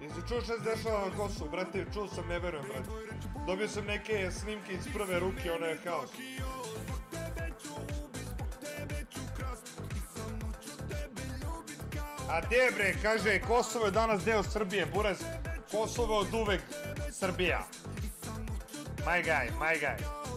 Jesi čuo šta se dešava na Kosovu, brate? Čuo sam, ne verujem, brate. Dobio sam neke snimke iz prve ruke, ono je haos. A gdje bre, kaže, Kosovo je danas deo Srbije, burez, Kosovo je od uvek Srbija. My guy, my guy.